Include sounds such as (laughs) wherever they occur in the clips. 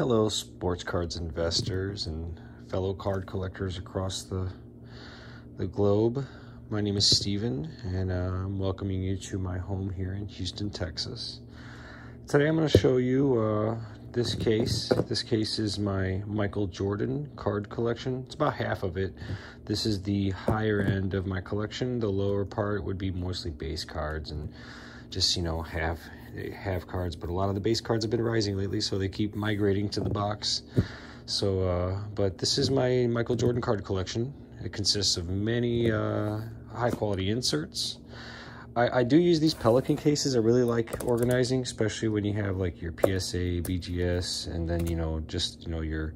Hello, sports cards investors and fellow card collectors across the the globe. My name is Steven, and uh, I'm welcoming you to my home here in Houston, Texas. Today I'm going to show you uh, this case. This case is my Michael Jordan card collection. It's about half of it. This is the higher end of my collection. The lower part would be mostly base cards and just, you know, half have cards, but a lot of the base cards have been rising lately, so they keep migrating to the box. So, uh, but this is my Michael Jordan card collection. It consists of many uh, high quality inserts. I, I, do use these Pelican cases. I really like organizing, especially when you have like your PSA, BGS, and then, you know, just, you know, your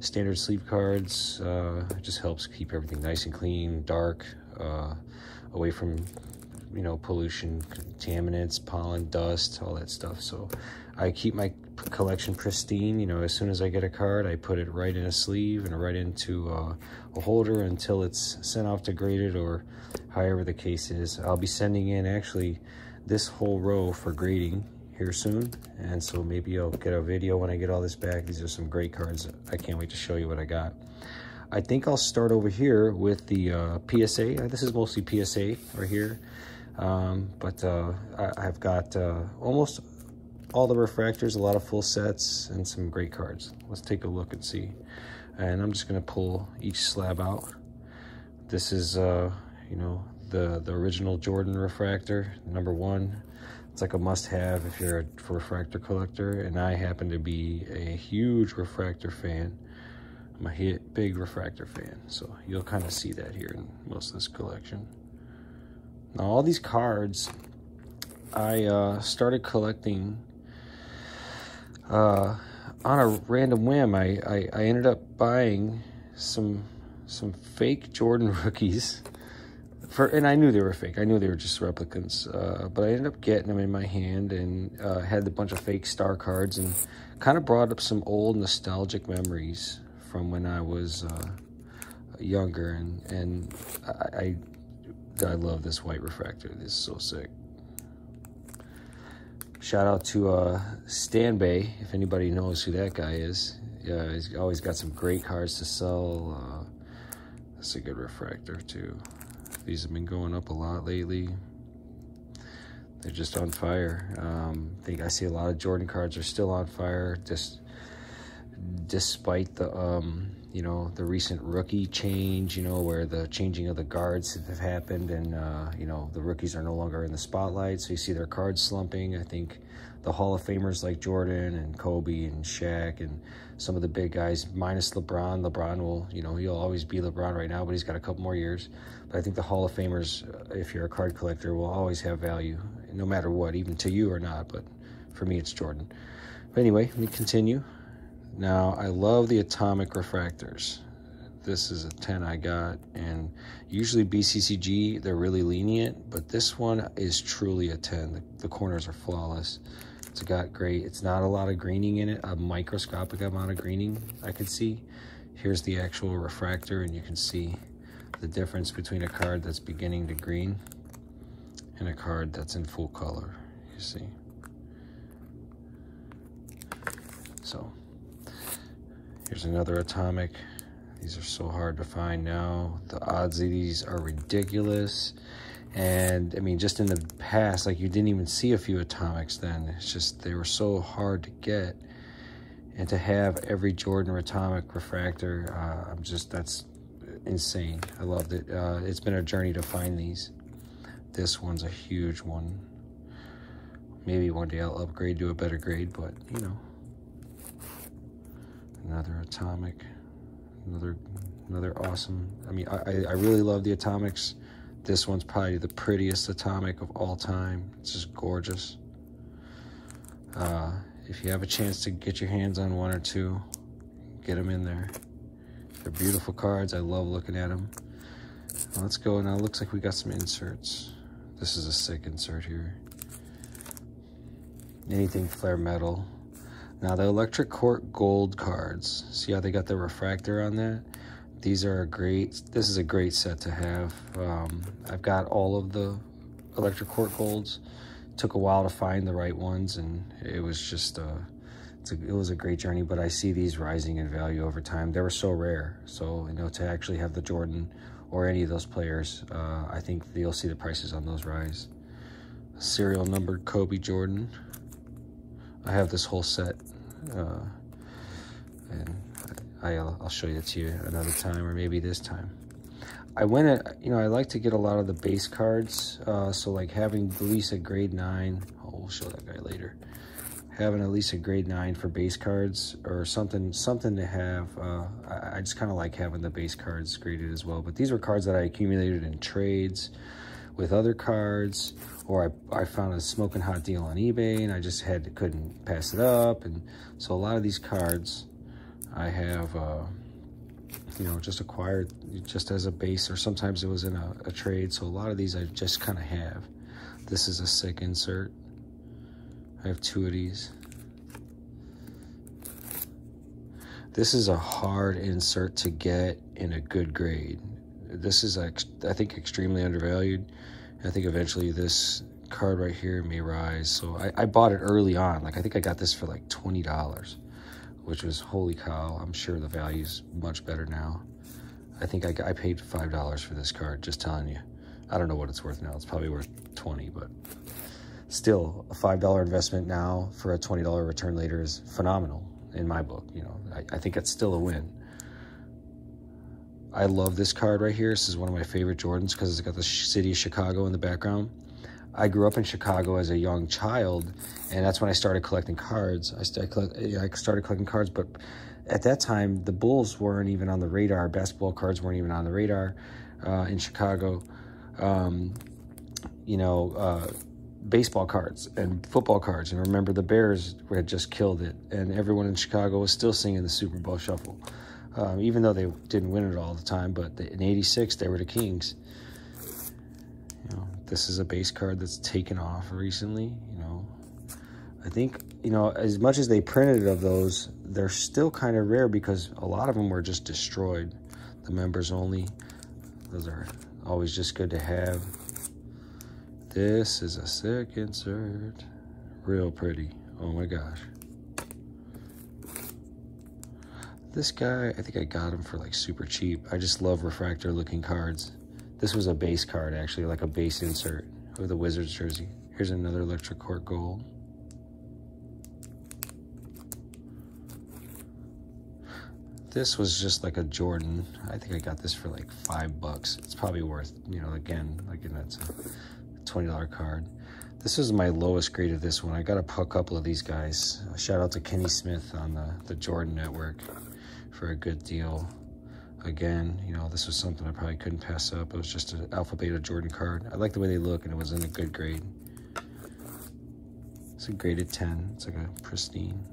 standard sleeve cards. Uh, it just helps keep everything nice and clean, dark, uh, away from you know, pollution, contaminants, pollen, dust, all that stuff. So I keep my collection pristine. You know, as soon as I get a card, I put it right in a sleeve and right into uh, a holder until it's sent off to graded or however the case is. I'll be sending in actually this whole row for grading here soon. And so maybe I'll get a video when I get all this back. These are some great cards. I can't wait to show you what I got. I think I'll start over here with the uh, PSA. This is mostly PSA right here. Um, but uh, I, have got uh, almost all the refractors, a lot of full sets, and some great cards. Let's take a look and see. And I'm just going to pull each slab out. This is, uh, you know, the, the original Jordan refractor, number one. It's like a must-have if you're a refractor collector, and I happen to be a huge refractor fan. I'm a big refractor fan, so you'll kind of see that here in most of this collection. Now all these cards, I uh, started collecting uh, on a random whim. I, I, I ended up buying some some fake Jordan (laughs) rookies. For, and I knew they were fake. I knew they were just replicants. Uh, but I ended up getting them in my hand and uh, had a bunch of fake star cards and kind of brought up some old nostalgic memories from when I was uh, younger. And, and I, I I love this white refractor. This is so sick. Shout out to uh, Stan Bay, if anybody knows who that guy is. Yeah, he's always got some great cards to sell. Uh, that's a good refractor too. These have been going up a lot lately. They're just on fire. Um, I think I see a lot of Jordan cards are still on fire, just despite the um, you know, the recent rookie change, you know, where the changing of the guards have happened and, uh, you know, the rookies are no longer in the spotlight. So you see their cards slumping. I think the Hall of Famers like Jordan and Kobe and Shaq and some of the big guys, minus LeBron. LeBron will, you know, he'll always be LeBron right now, but he's got a couple more years. But I think the Hall of Famers, uh, if you're a card collector, will always have value, no matter what, even to you or not. But for me, it's Jordan. But anyway, let me continue. Now, I love the atomic refractors. This is a 10 I got, and usually BCCG, they're really lenient, but this one is truly a 10. The, the corners are flawless. It's got great, it's not a lot of greening in it, a microscopic amount of greening I could see. Here's the actual refractor, and you can see the difference between a card that's beginning to green and a card that's in full color, you see. So Here's another atomic. These are so hard to find now. The odds of these are ridiculous. And I mean, just in the past, like you didn't even see a few atomics then. It's just, they were so hard to get. And to have every Jordan atomic refractor, uh, I'm just, that's insane. I loved it. Uh, it's been a journey to find these. This one's a huge one. Maybe one day I'll upgrade to a better grade, but you know, another atomic another another awesome i mean i i really love the atomics. This one's probably the prettiest atomic of all time. It's just gorgeous. Uh, if you have a chance to get your hands on one or two get them in there. They're beautiful cards. I love looking at them let's go. Now looks like we got some inserts. This is a sick insert here. Anything flare metal now the electric court gold cards, see how they got the refractor on that? These are a great, this is a great set to have. Um, I've got all of the electric court golds. Took a while to find the right ones and it was just, uh, a, it was a great journey, but I see these rising in value over time. They were so rare. So, you know, to actually have the Jordan or any of those players, uh, I think you'll see the prices on those rise. Serial numbered Kobe Jordan. I have this whole set. Uh, and I'll, I'll show you to you another time or maybe this time. I went at, you know, I like to get a lot of the base cards. Uh, so like having at least a grade nine, oh, we'll show that guy later. Having at least a grade nine for base cards or something, something to have. Uh, I, I just kind of like having the base cards graded as well. But these were cards that I accumulated in trades with other cards or I, I found a smoking hot deal on eBay and I just had couldn't pass it up. And so a lot of these cards I have, uh, you know, just acquired just as a base, or sometimes it was in a, a trade. So a lot of these I just kind of have. This is a sick insert. I have two of these. This is a hard insert to get in a good grade. This is, I think, extremely undervalued. I think eventually this card right here may rise. So I, I bought it early on. Like, I think I got this for like $20 which was holy cow. I'm sure the value's much better now. I think I, I paid $5 for this card, just telling you. I don't know what it's worth now. It's probably worth 20, but still a $5 investment now for a $20 return later is phenomenal in my book. You know, I, I think it's still a win. I love this card right here. This is one of my favorite Jordans because it's got the city of Chicago in the background. I grew up in Chicago as a young child, and that's when I started collecting cards. I, st I started collecting cards, but at that time, the Bulls weren't even on the radar. Basketball cards weren't even on the radar uh, in Chicago. Um, you know, uh, baseball cards and football cards. And remember, the Bears had just killed it, and everyone in Chicago was still singing the Super Bowl Shuffle, um, even though they didn't win it all the time. But in '86, they were the Kings. You know, This is a base card that's taken off recently, you know. I think, you know, as much as they printed of those, they're still kind of rare because a lot of them were just destroyed. The members only. Those are always just good to have. This is a sick insert. Real pretty. Oh my gosh. This guy, I think I got him for like super cheap. I just love refractor looking cards. This was a base card, actually, like a base insert with a Wizards jersey. Here's another Electric Court Gold. This was just like a Jordan. I think I got this for like five bucks. It's probably worth, you know, again, like in that's a uh, $20 card. This is my lowest grade of this one. I got a couple of these guys. Shout out to Kenny Smith on the, the Jordan Network for a good deal. Again, you know, this was something I probably couldn't pass up. It was just an Alpha Beta Jordan card. I like the way they look, and it was in a good grade. It's a graded 10. It's like a pristine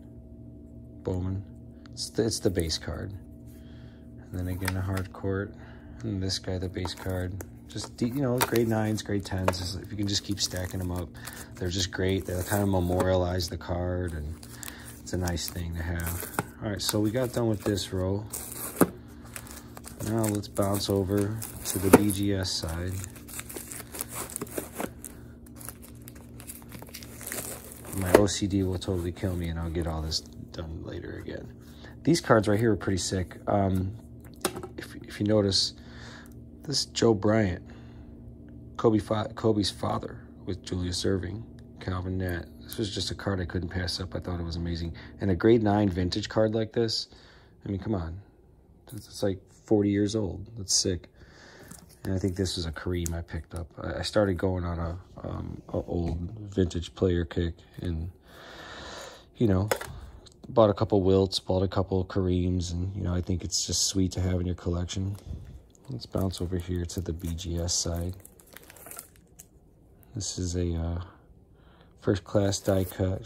Bowman. It's the, it's the base card. And then again, a hard court. And this guy, the base card. Just, you know, grade 9s, grade 10s. If you can just keep stacking them up, they're just great. They kind of memorialize the card, and it's a nice thing to have. All right, so we got done with this row. Now let's bounce over to the BGS side. My OCD will totally kill me and I'll get all this done later again. These cards right here are pretty sick. Um, if, if you notice, this Joe Bryant, Kobe Kobe's father with Julius Erving, Calvin Natt. This was just a card I couldn't pass up. I thought it was amazing. And a grade 9 vintage card like this, I mean, come on. It's like 40 years old. That's sick. And I think this is a Kareem I picked up. I started going on a, um, a old vintage player kick and, you know, bought a couple Wilts, bought a couple Kareems, and, you know, I think it's just sweet to have in your collection. Let's bounce over here to the BGS side. This is a uh, first class die cut.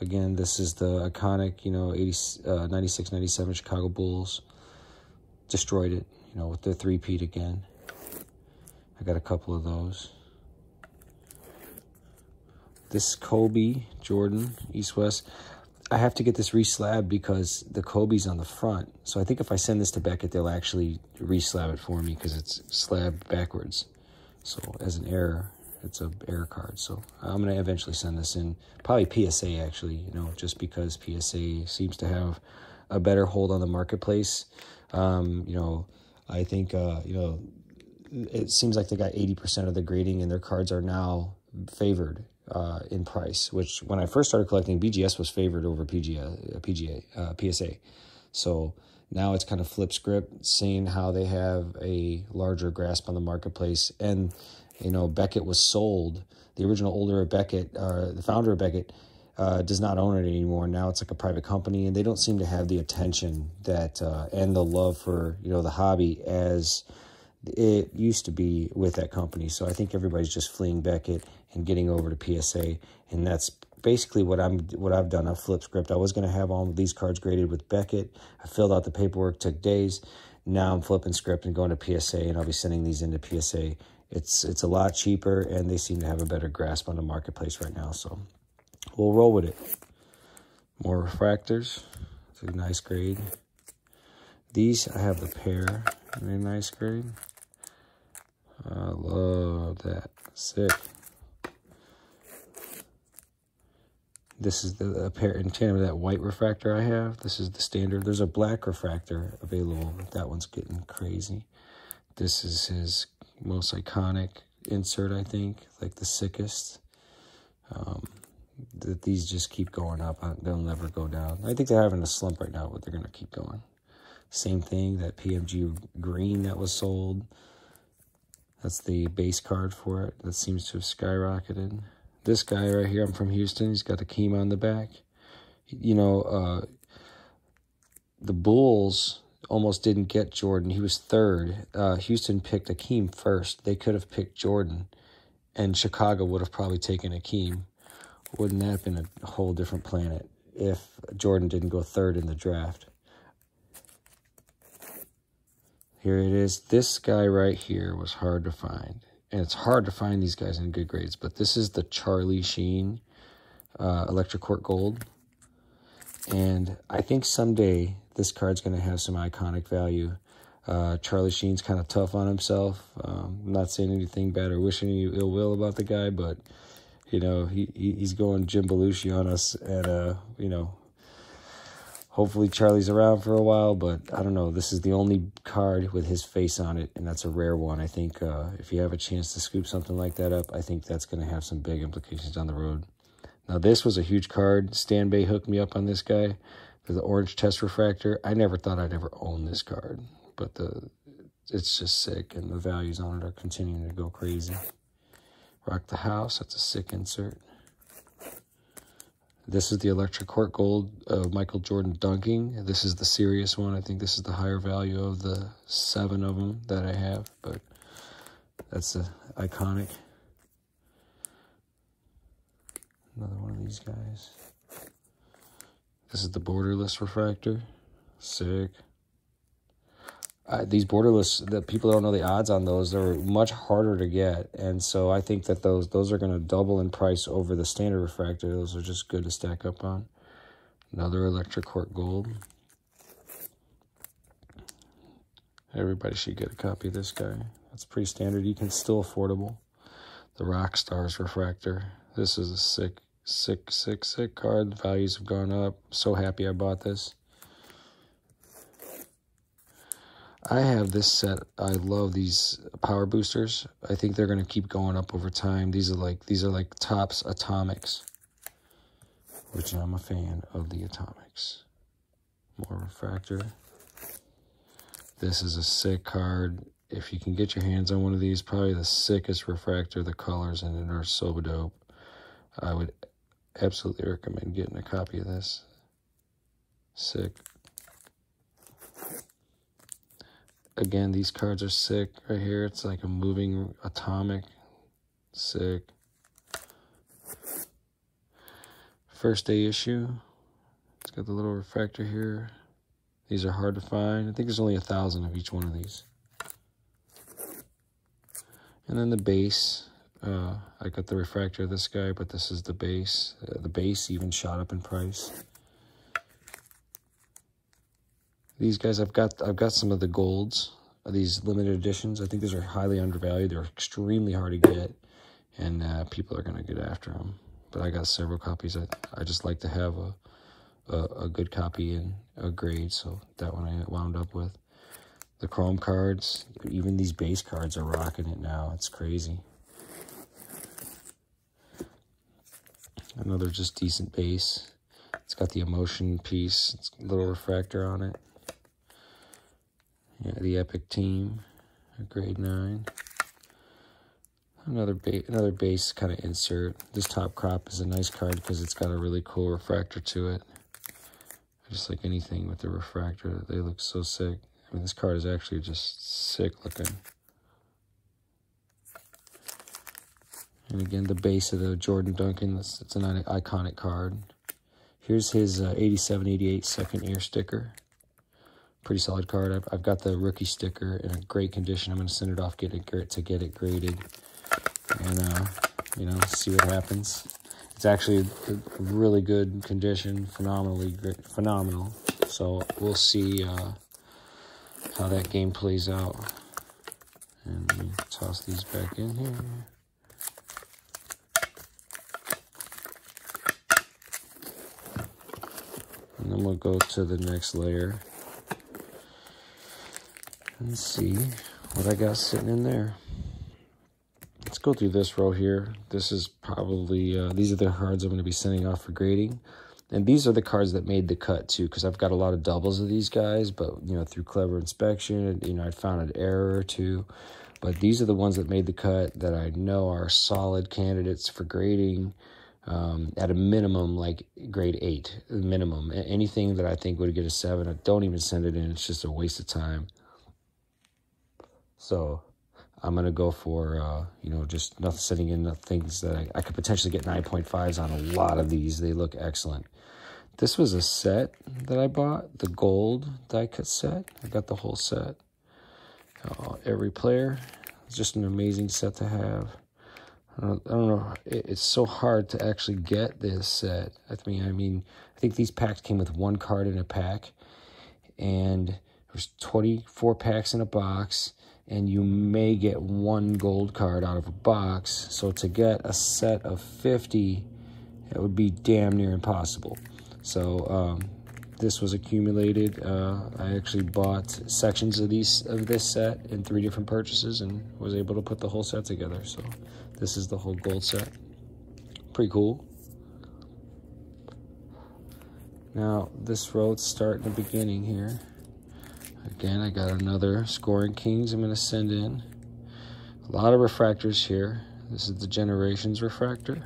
Again, this is the iconic, you know, 80, uh, 96, 97 Chicago Bulls destroyed it, you know, with the three-peat again. I got a couple of those. This Kobe Jordan East West. I have to get this reslabbed because the Kobe's on the front. So I think if I send this to Beckett, they'll actually reslab it for me because it's slabbed backwards. So as an error, It's a air card. So I'm going to eventually send this in. Probably PSA, actually, you know, just because PSA seems to have a better hold on the marketplace. Um, you know, I think, uh, you know, it seems like they got 80% of the grading and their cards are now favored uh, in price, which when I first started collecting, BGS was favored over PGA, PGA uh, PSA. So now it's kind of flip script, seeing how they have a larger grasp on the marketplace. And, you know, Beckett was sold. The original older Beckett, uh, the founder of Beckett, uh, does not own it anymore. Now it's like a private company, and they don't seem to have the attention that uh, and the love for you know the hobby as it used to be with that company. So I think everybody's just fleeing Beckett and getting over to PSA, and that's basically what I'm what I've done. I flipped script. I was going to have all of these cards graded with Beckett. I filled out the paperwork, took days. Now I'm flipping script and going to PSA, and I'll be sending these into PSA. It's it's a lot cheaper, and they seem to have a better grasp on the marketplace right now. So we'll roll with it. More refractors. It's a nice grade. These, I have the pair in a nice grade. I love that. Sick. This is the pair in tandem that white refractor I have. This is the standard. There's a black refractor available. That one's getting crazy. This is his most iconic insert, I think, like the sickest. Um, that these just keep going up. They'll never go down. I think they're having a slump right now, but they're going to keep going. Same thing, that PMG green that was sold. That's the base card for it. That seems to have skyrocketed. This guy right here, I'm from Houston. He's got the Akeem on the back. You know, uh, the Bulls almost didn't get Jordan. He was third. Uh, Houston picked Akeem first. They could have picked Jordan, and Chicago would have probably taken Akeem. Wouldn't that have been a whole different planet if Jordan didn't go third in the draft? Here it is. This guy right here was hard to find. And it's hard to find these guys in good grades. But this is the Charlie Sheen uh, Electric Court Gold. And I think someday this card's going to have some iconic value. Uh, Charlie Sheen's kind of tough on himself. Um, I'm not saying anything bad or wishing any ill will about the guy, but you know, he, he he's going Jim Belushi on us, and uh, you know, hopefully Charlie's around for a while. But I don't know. This is the only card with his face on it, and that's a rare one. I think uh, if you have a chance to scoop something like that up, I think that's going to have some big implications down the road. Now this was a huge card. Stan Bay hooked me up on this guy the orange test refractor. I never thought I'd ever own this card, but the it's just sick, and the values on it are continuing to go crazy. Rock the House, that's a sick insert. This is the Electric Court Gold of Michael Jordan dunking. This is the serious one. I think this is the higher value of the seven of them that I have, but that's the iconic. Another one of these guys. This is the borderless refractor. Sick. Uh, these borderless the people don't know the odds on those they're much harder to get. And so i think that those those are going to double in price over the standard refractor. Those are just good to stack up on. Another electric court gold. Everybody should get a copy of this guy. That's pretty standard. You can still affordable. The rock stars refractor. This is a sick sick sick sick card values have gone up so happy i bought this I have this set. I love these power boosters. I think they're going to keep going up over time. These are like these are like Topps atomics, which I'm a fan of the atomics. More refractor. This is a sick card. If you can get your hands on one of these, probably the sickest refractor. The colors in it are so dope. I would absolutely recommend getting a copy of this. Sick. again, these cards are sick right here. It's like a moving atomic. Sick. First day issue. It's got the little refractor here. These are hard to find. I think there's only a thousand of each one of these. And then the base. Uh, I got the refractor of this guy, but this is the base. Uh, the base even shot up in price. These guys, I've got I've got some of the golds, these limited editions. I think these are highly undervalued. They're extremely hard to get. and uh, people are going to get after them. But I got several copies. I, I just like to have a, a, a good copy and a grade, so that one I wound up with. The chrome cards, even these base cards are rocking it now. It's crazy. Another just decent base. It's got the emotion piece. It's a little refractor on it. Yeah, the Epic Team, grade 9. Another ba another base kind of insert. This top crop is a nice card because it's got a really cool refractor to it. Just like anything with the refractor, they look so sick. I mean, this card is actually just sick looking. And again, the base of the Jordan Duncan, it's, an iconic card. Here's his uh, 87-88 second air sticker. Pretty solid card. I've, I've, got the rookie sticker in a great condition. I'm going to send it off get it, to get it graded. And, uh, you know, see what happens. It's actually really good condition, phenomenally great, phenomenal. So we'll see uh, how that game plays out. And toss these back in here. And then we'll go to the next layer and see what I got sitting in there. Let's go through this row here. This is probably, uh, these are the cards I'm going to be sending off for grading. And these are the cards that made the cut too, because I've got a lot of doubles of these guys, but you know, through clever inspection, you know, I found an error or two. But these are the ones that made the cut that I know are solid candidates for grading um, at a minimum, like grade eight, minimum. Anything that I think would get a seven, I don't even send it in. It's just a waste of time. So I'm going to go for, uh, you know, just nothing sitting in things that I, I could potentially get 9.5s on a lot of these. They look excellent. This was a set that I bought, the gold die cut set. I got the whole set. Uh, every player. It's just an amazing set to have. I don't, know. It, it's so hard to actually get this set. I mean, I mean, I think these packs came with one card in a pack, and there's 24 packs in a box, and you may get one gold card out of a box. So to get a set of 50, it would be damn near impossible. So um, this was accumulated. Uh, I actually bought sections of these of this set in three different purchases and was able to put the whole set together. So this is the whole gold set. Pretty cool. Now, this road start in the beginning here. Again, I got another Scoring Kings I'm going to send in. A lot of refractors here. This is the Generations refractor.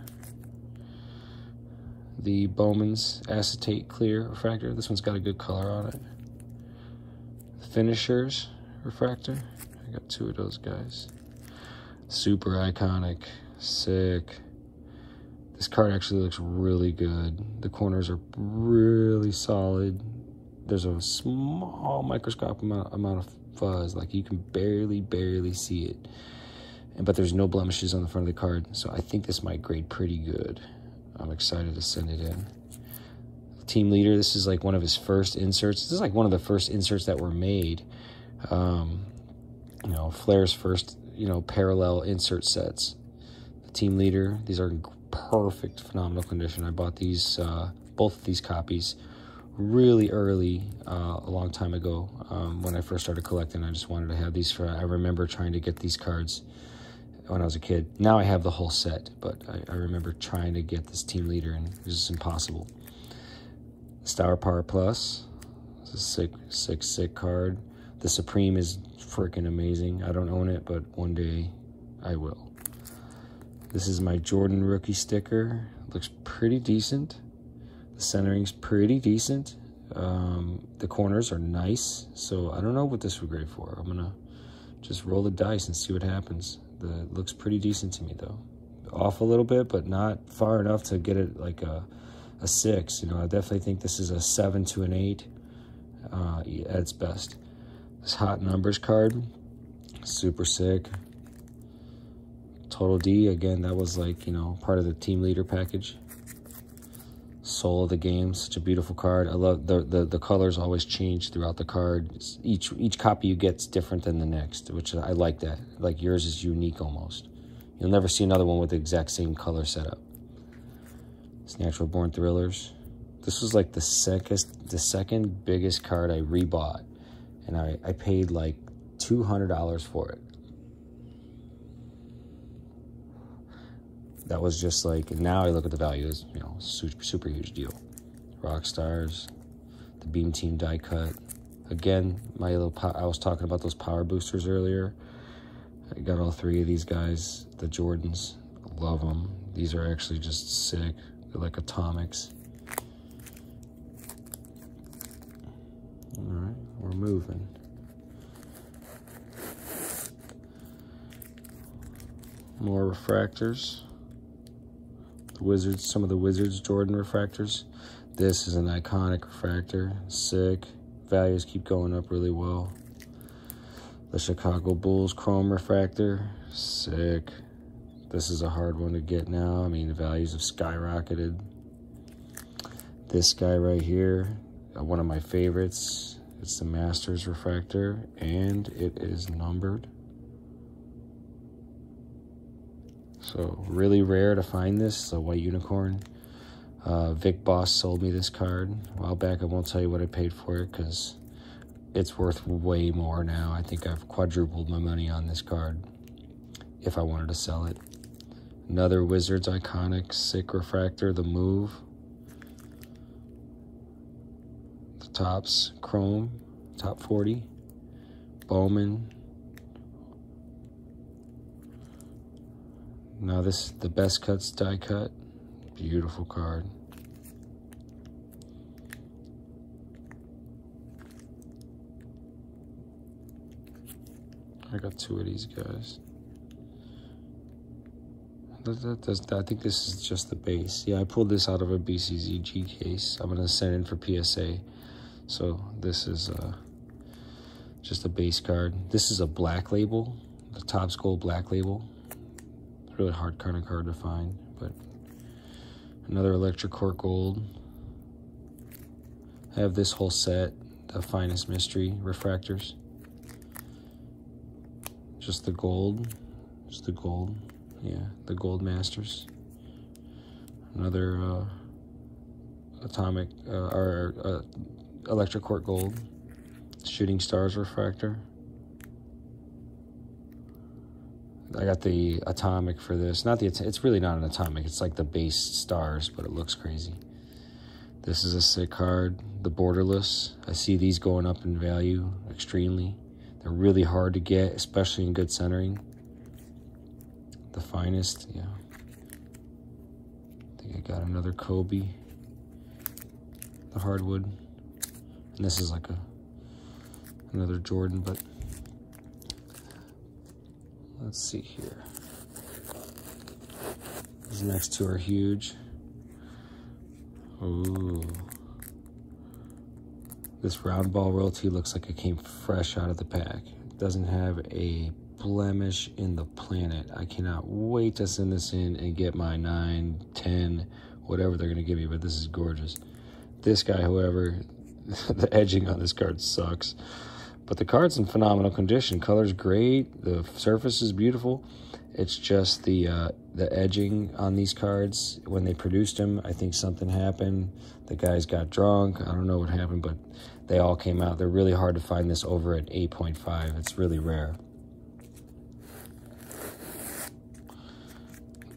The Bowman's Acetate Clear refractor. This one's got a good color on it. Finishers refractor. I got two of those guys. Super iconic. Sick. This card actually looks really good. The corners are really solid. There's a small microscopic amount, amount of fuzz. Like you can barely, barely see it. And, but there's no blemishes on the front of the card. So I think this might grade pretty good. I'm excited to send it in. Team leader, this is like one of his first inserts. This is like one of the first inserts that were made. Um, you know, Flair's first you know, parallel insert sets. The team leader, these are perfect, phenomenal condition. I bought these, uh, both of these copies really early, uh, a long time ago, um, when I first started collecting. I just wanted to have these for, I remember trying to get these cards when I was a kid. Now I have the whole set, but I, I remember trying to get this team leader and it was just impossible. Star Power Plus, it's a sick, sick, sick card. The Supreme is freaking amazing. I don't own it, but one day I will. This is my Jordan rookie sticker. looks pretty decent. The centering's pretty decent. Um, the corners are nice, so I don't know what this would grade for. I'm gonna just roll the dice and see what happens. The looks pretty decent to me though. Off a little bit, but not far enough to get it like a, a six. You know, I definitely think this is a seven to an eight uh, at its best. This hot numbers card, super sick. Total D, again, that was like, you know, part of the team leader package. Soul of the game, such a beautiful card. I love the, the, the colors always change throughout the card. Each each copy you get is different than the next, which I like that. Like yours is unique almost. You'll never see another one with the exact same color setup. It's Natural Born Thrillers. This was like the second, the second biggest card I rebought. And I, I paid like $200 for it. That was just like, now I look at the value as, you know, super, super huge deal. Rock Stars, the Beam Team die cut. Again, my little, I was talking about those power boosters earlier. I got all three of these guys, the Jordans. Love them. These are actually just sick. They're like atomics. All right, we're moving. More refractors. The Wizards, some of the Wizards Jordan refractors. This is an iconic refractor. Sick. Values keep going up really well. The Chicago Bulls Chrome Refractor. Sick. This is a hard one to get now. I mean, the values have skyrocketed. This guy right here, uh, one of my favorites. It's the Masters Refractor, and it is numbered. So, really rare to find this, the white unicorn. Uh, Vic Boss sold me this card a while back. I won't tell you what I paid for it because it's worth way more now. I think I've quadrupled my money on this card if I wanted to sell it. Another Wizards iconic sick refractor, the move. The Topps, Chrome, top 40. Bowman. Now this is the best cuts die cut. Beautiful card. I got two of these guys. That, that, I think this is just the base. Yeah, I pulled this out of a BCCG case. I'm going to send in for PSA. So this is uh, just a base card. This is a black label, the Topps Gold black label. Really hard kind of card to find, but another Electric Court Gold. I have this whole set, the Finest Mystery refractors. Just the gold. Just the gold. Yeah, the Gold Masters. Another uh, atomic uh, or uh, Electric Court Gold. Shooting Stars refractor. I got the atomic for this. Not the it's really not an atomic. It's like the base stars, but it looks crazy. This is a sick card. The borderless. I see these going up in value extremely. They're really hard to get, especially in good centering. The finest, yeah. I think I got another Kobe. The hardwood. And this is like a another Jordan, but let's see here. These next two are huge. Ooh. This round ball royalty looks like it came fresh out of the pack. It doesn't have a blemish in the planet. I cannot wait to send this in and get my 9, 10, whatever they're going to give me, but this is gorgeous. This guy, however, (laughs) the edging on this card sucks. But the card's in phenomenal condition. Color's great. The surface is beautiful. It's just the uh, the edging on these cards. When they produced them, I think something happened. The guys got drunk. I don't know what happened, but they all came out. They're really hard to find this over at 8.5. It's really rare.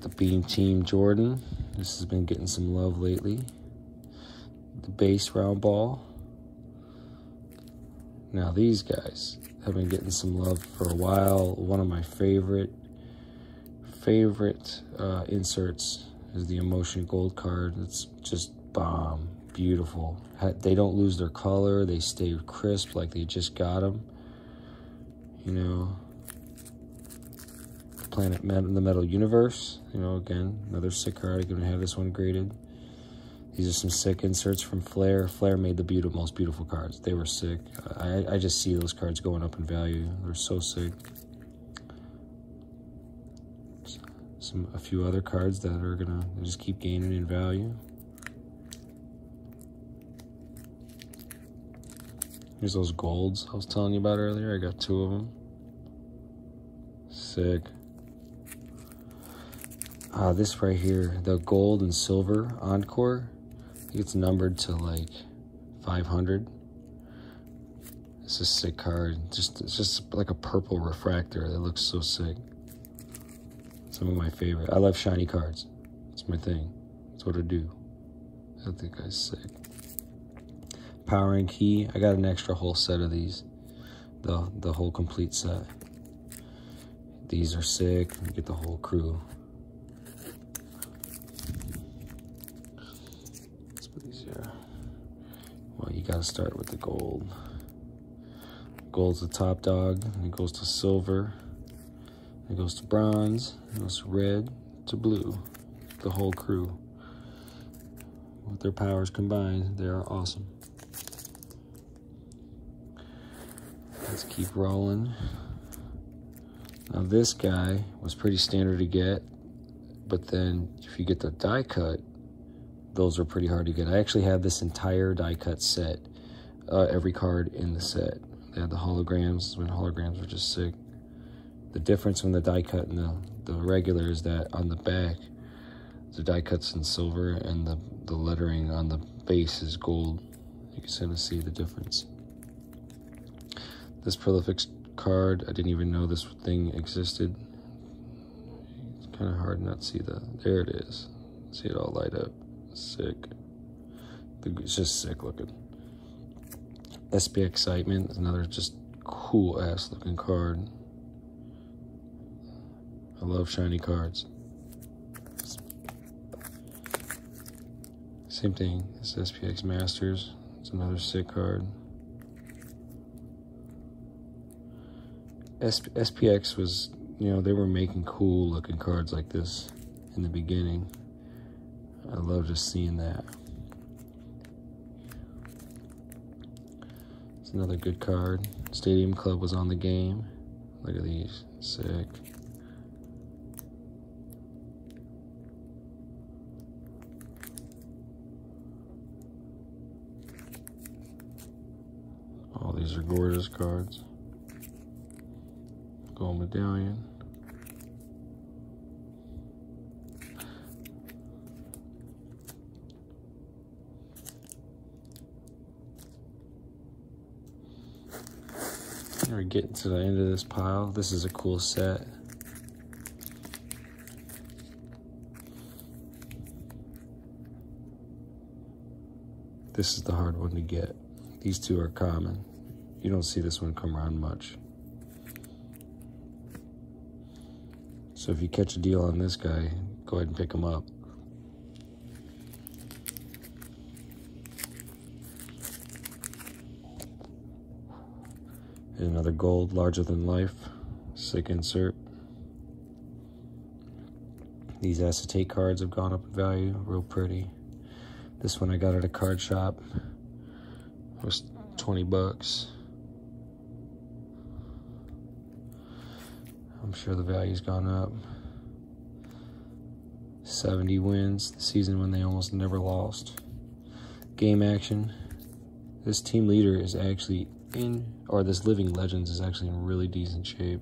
The Beam Team Jordan. This has been getting some love lately. The base round ball. Now these guys have been getting some love for a while. One of my favorite favorite uh, inserts is the Emotion Gold card. It's just bomb, beautiful. They don't lose their color. They stay crisp like they just got them. You know, Planet Met the Metal Universe. You know, again, another sick card. I'm going to have this one graded. These are some sick inserts from Flair. Flair made the beautiful, most beautiful cards. They were sick. I, I just see those cards going up in value. They're so sick. some a few other cards that are gonna just keep gaining in value. Here's those golds I was telling you about earlier. I got two of them. Sick. Uh, this right here, the gold and silver Encore, it's numbered to like 500. It's a sick card. Just It's just like a purple refractor that looks so sick. Some of my favorite. I love shiny cards. It's my thing. That's what I do. I think guy's sick. Power and Key. I got an extra whole set of these. The, the whole complete set. These are sick. Get the whole crew. Let's put these here. Well, you gotta start with the gold. Gold's the top dog. It goes to silver. It goes to bronze. It goes to red to blue. The whole crew. With their powers combined, they are awesome. Let's keep rolling. Now this guy was pretty standard to get, but then if you get the die cut, those are pretty hard to get. I actually have this entire die cut set, uh, every card in the set. They had the holograms, when holograms were just sick. The difference from the die cut and the, the regular is that on the back, the die cut's in silver and the, the lettering on the base is gold. You can kind of see the difference. This prolific card, I didn't even know this thing existed. It's kind of hard not to see the, there it is. See it all light up. Sick. It's just sick looking. SP Excitement is another just cool ass looking card. I love shiny cards. Same thing, this SPX Masters. It's another sick card. SP SPX was, you know, they were making cool looking cards like this in the beginning. I love just seeing that. It's another good card. Stadium Club was on the game. Look at these, sick. All these are gorgeous cards. Gold medallion. We're getting to the end of this pile. This is a cool set. This is the hard one to get. These two are common. You don't see this one come around much. So if you catch a deal on this guy, go ahead and pick him up. Another gold, larger than life. Sick insert. These acetate cards have gone up in value, real pretty. This one I got at a card shop. It was 20 bucks. I'm sure the value's gone up. 70 wins, the season when they almost never lost. Game action. This team leader is actually in, or this Living Legends is actually in really decent shape.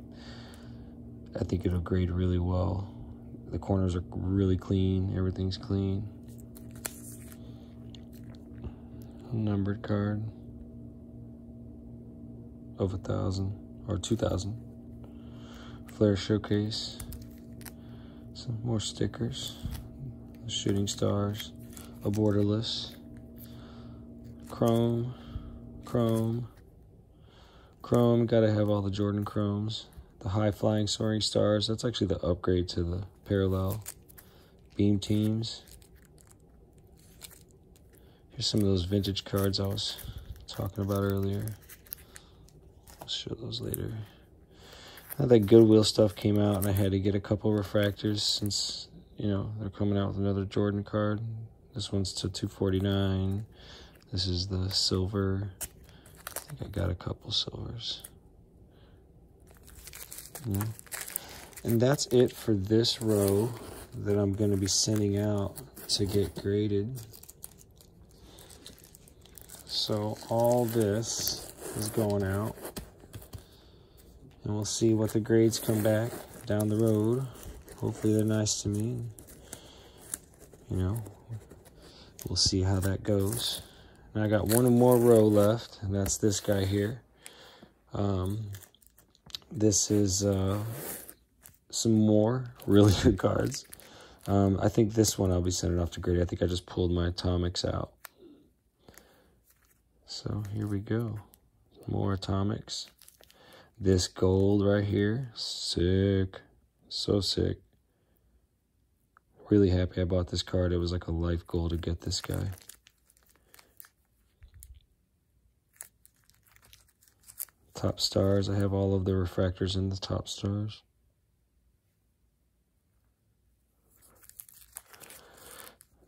I think it'll grade really well. The corners are really clean, everything's clean. Numbered card of a thousand or two thousand. Flair Showcase. Some more stickers. Shooting Stars. A Borderless. Chrome. Chrome. Chrome, gotta have all the Jordan Chromes. The High Flying Soaring Stars. That's actually the upgrade to the Parallel. Beam Teams. Here's some of those vintage cards I was talking about earlier. I'll show those later. Now that Goodwill stuff came out and I had to get a couple refractors since, you know, they're coming out with another Jordan card. This one's to 249. This is the silver. I think I got a couple silvers. Yeah. And that's it for this row that I'm going to be sending out to get graded. So all this is going out. And we'll see what the grades come back down the road. Hopefully they're nice to me. you know, we'll see how that goes. Now I got one more row left, and that's this guy here. Um, this is uh, some more really (laughs) good cards. Um, I think this one I'll be sending off to Grady. I think I just pulled my atomics out. So here we go. More atomics. This gold right here, sick. So sick. Really happy I bought this card. It was like a life goal to get this guy. Top stars. I have all of the refractors in the top stars.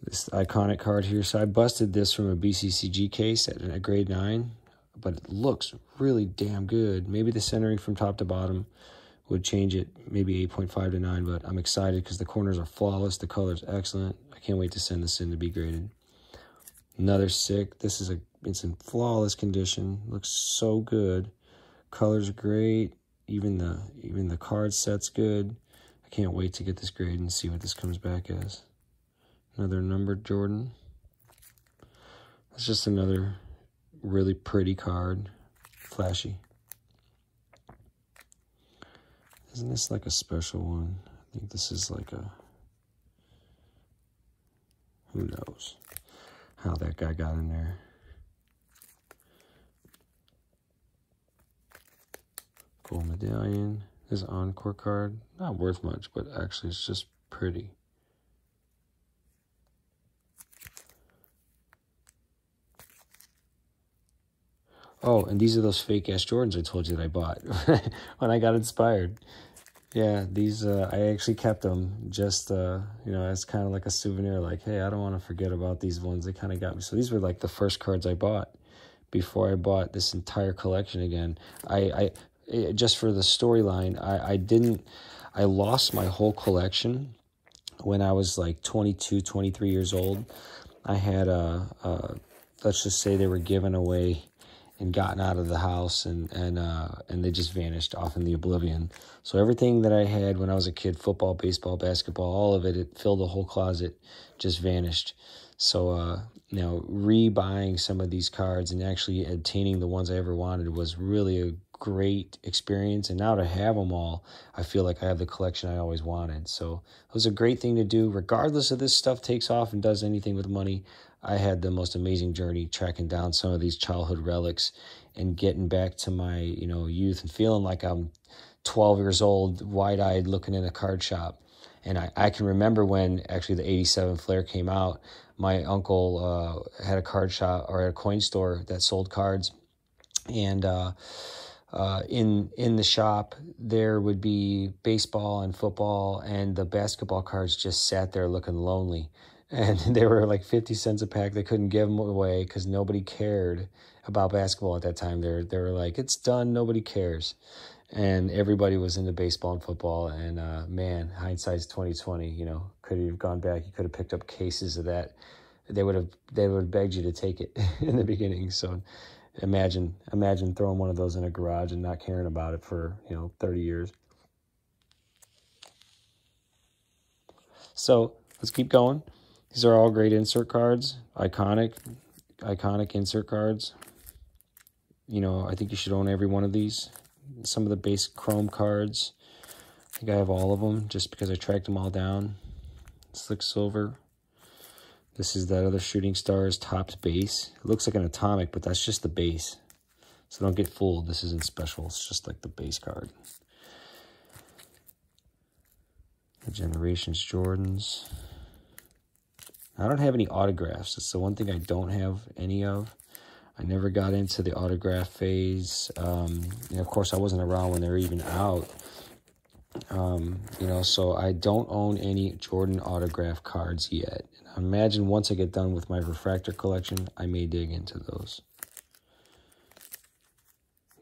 This iconic card here. So I busted this from a BCCG case at a grade 9, but it looks really damn good. Maybe the centering from top to bottom would change it maybe 8.5 to 9, but I'm excited because the corners are flawless. The color's excellent. I can't wait to send this in to be graded. Another sick. This is a it's in flawless condition. Looks so good. Color's great. Even the even the card set's good. I can't wait to get this grade and see what this comes back as. Another numbered Jordan. It's just another really pretty card. Flashy. Isn't this like a special one? I think this is like a... Who knows how that guy got in there. Medallion. His encore card. Not worth much, but actually it's just pretty. Oh, and these are those fake ass Jordans I told you that I bought (laughs) when I got inspired. Yeah, these uh, I actually kept them just uh, you know as kind of like a souvenir. Like, hey, I don't want to forget about these ones. They kind of got me. So these were like the first cards I bought before I bought this entire collection again. I, I just for the storyline, I, I didn't. I lost my whole collection when I was like 22, 23 years old. I had a, a let's just say they were given away and gotten out of the house and and uh, and they just vanished off in the oblivion. So everything that I had when I was a kid, football, baseball, basketball, all of it, it filled the whole closet, just vanished. So uh, you know, re-buying some of these cards and actually obtaining the ones I ever wanted was really a great experience. And now to have them all, I feel like I have the collection I always wanted. So it was a great thing to do, regardless of this stuff takes off and does anything with money. I had the most amazing journey tracking down some of these childhood relics and getting back to my, you know, youth and feeling like I'm 12 years old, wide eyed, looking in a card shop. And I, I can remember when actually the 87 Fleer came out, my uncle uh, had a card shop or a coin store that sold cards. And, uh, uh, in in the shop there would be baseball and football and the basketball cards just sat there looking lonely (laughs) and they were like 50 cents a pack. They couldn't give them away because nobody cared about basketball at that time. They they were like, it's done, nobody cares. And everybody was into baseball and football. And uh, man, hindsight's 2020. You know, could have gone back. You could have picked up cases of that. They would have they would have begged you to take it (laughs) in the beginning. So imagine imagine throwing one of those in a garage and not caring about it for you know 30 years. So let's keep going. These are all great insert cards. Iconic, iconic insert cards. You know, I think you should own every one of these. Some of the base chrome cards. I think I have all of them just because I tracked them all down. Slick silver. This is that other Shooting Stars Topps base. It looks like an atomic, but that's just the base. So don't get fooled. This isn't special. It's just like the base card. The Generations Jordans. I don't have any autographs. It's the one thing I don't have any of. I never got into the autograph phase. Um, and of course, I wasn't around when they were even out. Um, you know, so I don't own any Jordan autograph cards yet. I imagine once I get done with my refractor collection, I may dig into those.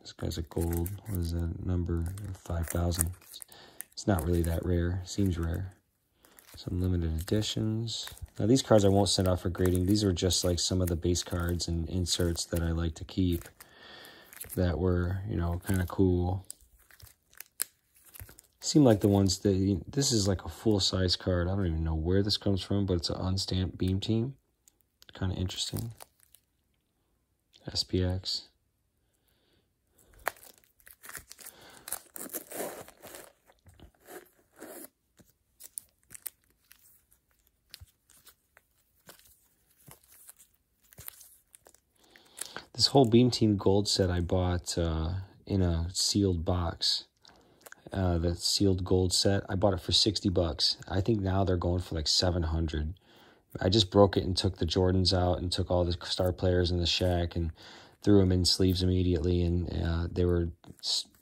This guy's a gold. What is that number? 5,000. It's not really that rare. Seems rare. Some limited editions. Now these cards I won't send out for grading. These are just like some of the base cards and inserts that I like to keep that were, you know, kind of cool. seem like the ones that this is like a full size card. I don't even know where this comes from, but it's an unstamped beam team. Kind of interesting. SPX. This whole Beam Team Gold set I bought uh, in a sealed box. Uh, the sealed gold set. I bought it for 60 bucks. I think now they're going for like 700. I just broke it and took the Jordans out and took all the star players in the Shaq and threw them in sleeves immediately. And uh, they were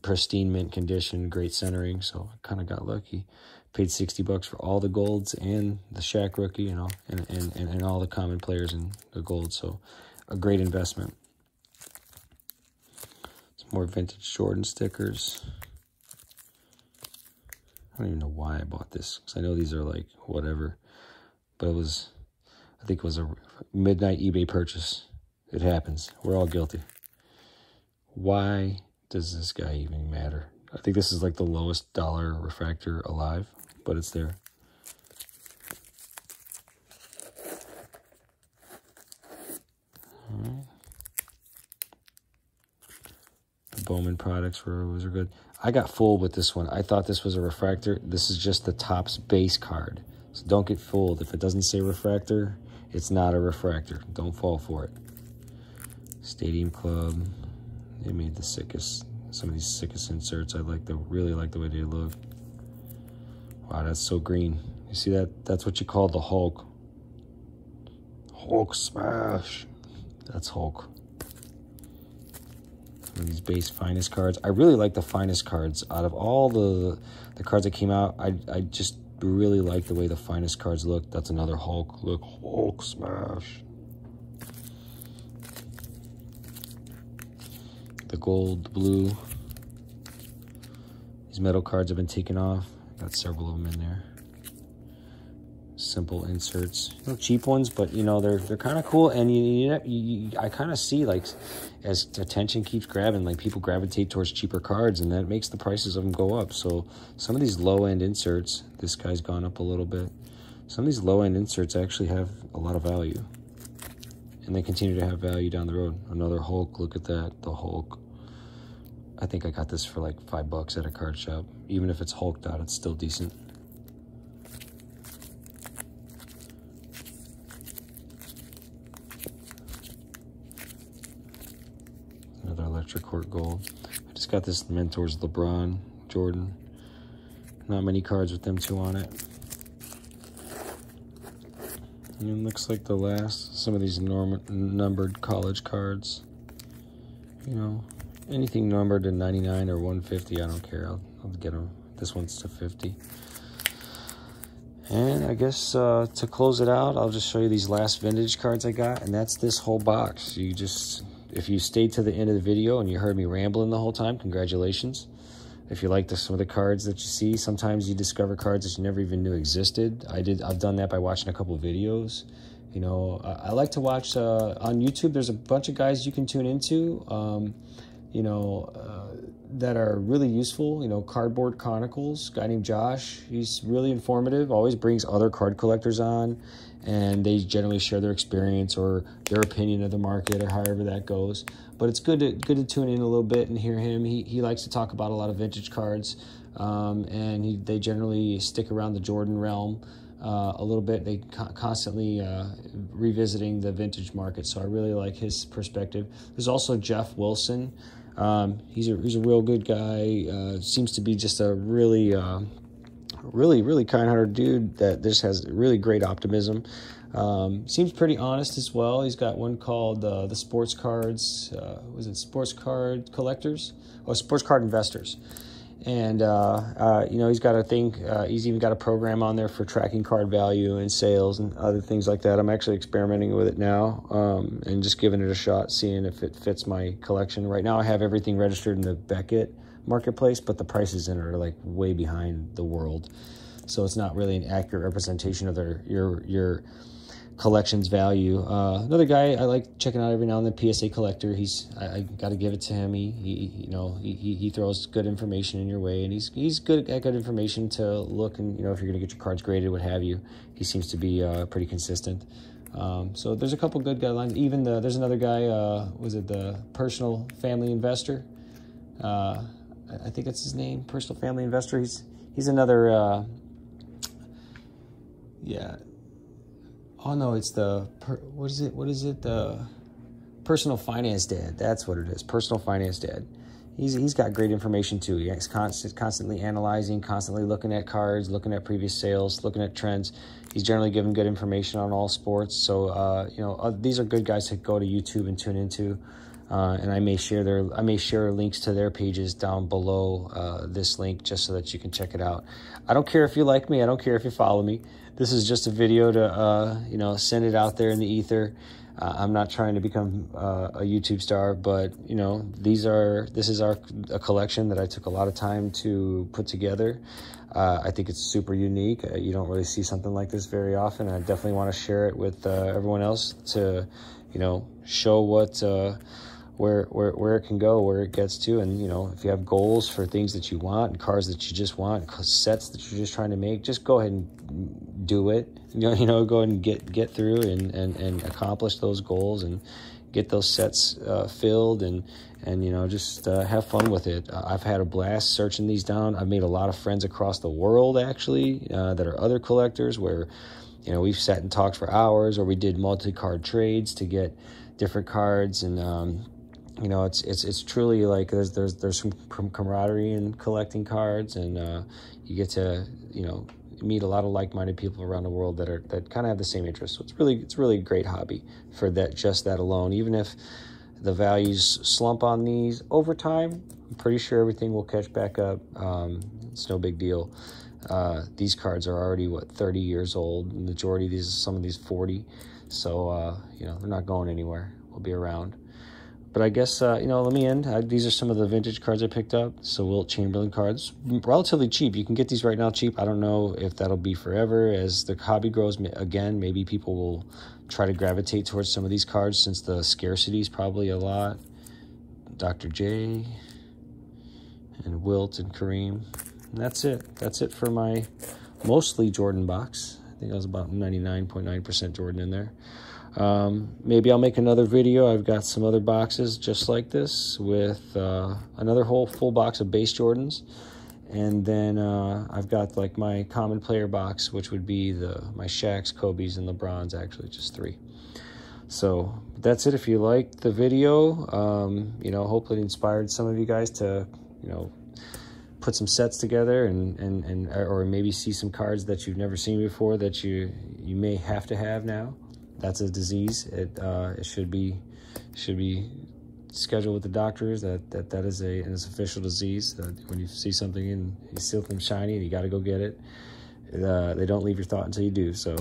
pristine mint condition, great centering. So I kind of got lucky. Paid 60 bucks for all the golds and the Shaq rookie, you know, and, and, and, and all the common players in the gold. So a great investment. More vintage Jordan stickers. I don't even know why I bought this. Because I know these are like whatever. But it was, I think it was a midnight eBay purchase. It happens. We're all guilty. Why does this guy even matter? I think this is like the lowest dollar refractor alive. But it's there. Bowman products were, was good. I got fooled with this one. I thought this was a refractor. This is just the Topps base card. So don't get fooled. If it doesn't say refractor, it's not a refractor. Don't fall for it. Stadium Club. They made the sickest, some of these sickest inserts. I like the, really like the way they look. Wow, that's so green. You see that? That's what you call the Hulk. Hulk smash. That's Hulk these base finest cards. I really like the finest cards. Out of all the the cards that came out, I, I just really like the way the finest cards look. That's another Hulk. Look, Hulk smash. The gold, the blue. These metal cards have been taken off. Got several of them in there simple inserts, know, cheap ones, but you know they're they're kind of cool. And you, you, you I kind of see like as attention keeps grabbing, like people gravitate towards cheaper cards, and that makes the prices of them go up. So some of these low end inserts, this guy's gone up a little bit. Some of these low end inserts actually have a lot of value, and they continue to have value down the road. Another Hulk, look at that, the Hulk. I think I got this for like five bucks at a card shop. Even if it's hulked out, it's still decent. Electric Court Gold. I just got this Mentors LeBron, Jordan. Not many cards with them two on it. And it looks like the last, some of these norm, numbered college cards. You know, anything numbered to 99 or 150, I don't care. I'll, I'll get them. This one's to 50. And I guess uh, to close it out, I'll just show you these last vintage cards I got. And that's this whole box. You just if you stayed to the end of the video and you heard me rambling the whole time, congratulations. If you like the, some of the cards that you see, sometimes you discover cards that you never even knew existed. I did. I've done that by watching a couple videos. You know, I, I like to watch uh, on YouTube. There's a bunch of guys you can tune into. Um, you know, uh, that are really useful. You know, Cardboard Chronicles, guy named Josh. He's really informative. Always brings other card collectors on and they generally share their experience or their opinion of the market or however that goes. But it's good to good to tune in a little bit and hear him. He he likes to talk about a lot of vintage cards, um, and he, they generally stick around the Jordan realm. Uh, a little bit. They co- constantly uh, revisiting the vintage market, so I really like his perspective. There's also Geoff Wilson. Um, he's a he's a real good guy. Uh, seems to be just a really uh, really, really kind-hearted dude that just has really great optimism. Um, seems pretty honest as well. He's got one called uh, the Sports Cards. Uh, was it Sports Card Collectors or oh, Sports Card Investors? And uh, uh, you know he's got a thing. Uh, he's even got a program on there for tracking card value and sales and other things like that. I'm actually experimenting with it now um, and just giving it a shot, seeing if it fits my collection. Right now, I have everything registered in the Beckett marketplace, but the prices in it are like way behind the world. So it's not really an accurate representation of their your your collections value. Uh, another guy I like checking out every now and then, PSA Collector. He's I, I got to give it to him. He, he you know he, he throws good information in your way, and he's he's good at good information to look and you know if you're gonna get your cards graded, what have you. He seems to be uh, pretty consistent. Um, so there's a couple good guidelines. Even the there's another guy. Uh, was it the Personal Family Investor? Uh, I think that's his name. Personal Family Investor. He's he's another. Uh, yeah Oh no, it's the per, what is it? What is it? The personal finance dad. That's what it is. Personal finance dad. He's he's got great information too. He's constant, constantly analyzing, constantly looking at cards, looking at previous sales, looking at trends. He's generally giving good information on all sports. So uh, you know uh, these are good guys to go to YouTube and tune into. Uh, and I may share their I may share links to their pages down below uh, this link just so that you can check it out. I don't care if you like me. I don't care if you follow me this is just a video to uh, you know send it out there in the ether. Uh, I'm not trying to become uh, a YouTube star, but you know these are this is our a collection that I took a lot of time to put together. Uh, I think it's super unique. You don't really see something like this very often. I definitely want to share it with everyone else to you know show what where, where, where it can go, where it gets to. And, you know, if you have goals for things that you want and cars that you just want, sets that you're just trying to make, just go ahead and do it. You know, (laughs) you know go and get, get through and, and, and accomplish those goals and get those sets uh, filled and, and, you know, just uh, have fun with it. Uh, I've had a blast searching these down. I've made a lot of friends across the world, actually, uh, that are other collectors where, you know, we've sat and talked for hours or we did multi-card trades to get different cards and, um, you know, it's it's it's truly like there's there's there's some camaraderie in collecting cards, and uh, you get to you know meet a lot of like-minded people around the world that are that kind of have the same interests. So it's really it's really a great hobby for that just that alone. Even if the values slump on these over time, I'm pretty sure everything will catch back up. Um, it's no big deal. Uh, these cards are already what 30 years old. The majority of these, some of these 40. So uh, you know they're not going anywhere. We'll be around. But I guess, uh, you know, let me end. I, these are some of the vintage cards I picked up. So Wilt Chamberlain cards. Relatively cheap. You can get these right now cheap. I don't know if that'll be forever. As the hobby grows, again, maybe people will try to gravitate towards some of these cards since the scarcity is probably a lot. Dr. J and Wilt and Kareem. And that's it. That's it for my mostly Jordan box. I think I was about 99.9% .9 Jordan in there. Um, maybe I'll make another video. I've got some other boxes just like this with uh, another whole full box of base Jordans. And then uh, I've got like my common player box, which would be the my Shaqs, Kobe's, and LeBrons, actually, just three. So that's it. If you liked the video, um, you know, hopefully it inspired some of you guys to, you know, put some sets together and, and, and or maybe see some cards that you've never seen before that you you may have to have now that's a disease. It uh, it should be should be scheduled with the doctors that that, that is a an official disease. That when you see something and you see something shiny and you got to go get it, uh, they don't leave your thought until you do. So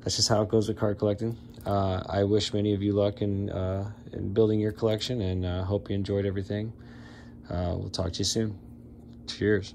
that's just how it goes with card collecting. Uh, I wish many of you luck in uh, in building your collection and uh, hope you enjoyed everything. Uh, we'll talk to you soon. Cheers.